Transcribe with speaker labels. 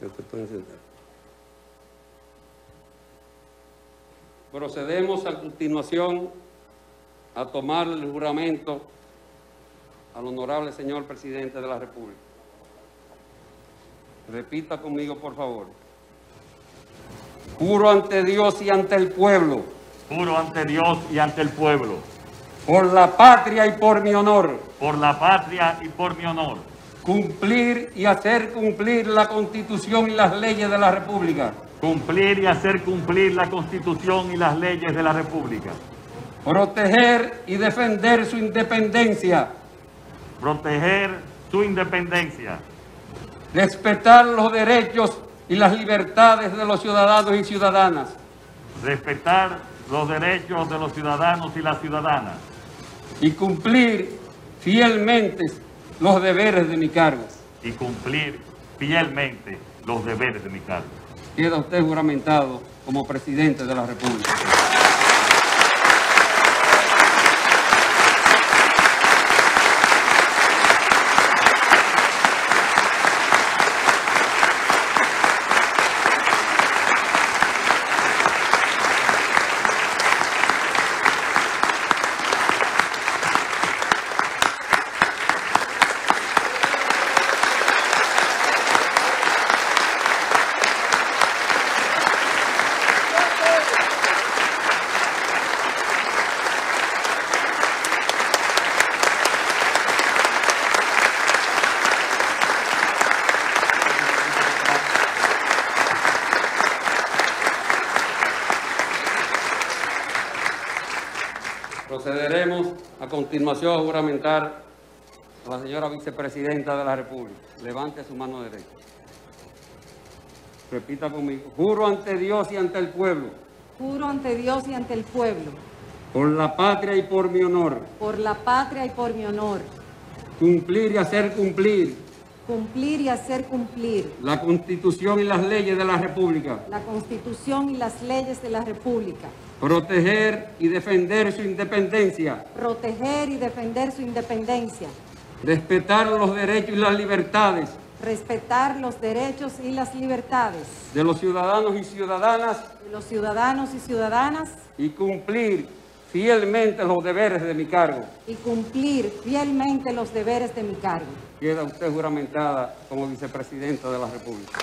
Speaker 1: Que se pueden sentar. Procedemos a continuación a tomar el juramento al honorable señor presidente de la República. Repita conmigo, por favor. Juro ante Dios y ante el pueblo,
Speaker 2: Juro ante Dios y ante el pueblo,
Speaker 1: por la patria y por mi honor,
Speaker 2: por la patria y por mi honor,
Speaker 1: cumplir y hacer cumplir la Constitución y las leyes de la República,
Speaker 2: cumplir y hacer cumplir la Constitución y las leyes de la República,
Speaker 1: proteger y defender su independencia,
Speaker 2: proteger su independencia,
Speaker 1: respetar los derechos y las libertades de los ciudadanos y ciudadanas,
Speaker 2: respetar los derechos de los ciudadanos y las ciudadanas.
Speaker 1: Y cumplir fielmente los deberes de mi cargo.
Speaker 2: y cumplir fielmente los deberes de mi cargo.
Speaker 1: Queda usted juramentado como presidente de la República. Procederemos a continuación a juramentar a la señora vicepresidenta de la República. Levante su mano derecha. Repita conmigo. Juro ante Dios y ante el pueblo,
Speaker 3: Juro ante Dios y ante el pueblo,
Speaker 1: por la patria y por mi honor,
Speaker 3: por la patria y por mi honor,
Speaker 1: cumplir y hacer cumplir
Speaker 3: cumplir y hacer cumplir.
Speaker 1: la Constitución y las leyes de la República,
Speaker 3: la Constitución y las leyes de la República,
Speaker 1: proteger y defender su independencia,
Speaker 3: proteger y defender su independencia,
Speaker 1: respetar los derechos y las libertades.
Speaker 3: Respetar los derechos y las libertades.
Speaker 1: De los ciudadanos y ciudadanas.
Speaker 3: De los ciudadanos y ciudadanas.
Speaker 1: Y cumplir fielmente los deberes de mi cargo.
Speaker 3: y cumplir fielmente los deberes de mi cargo.
Speaker 1: Queda usted juramentada como vicepresidenta de la República.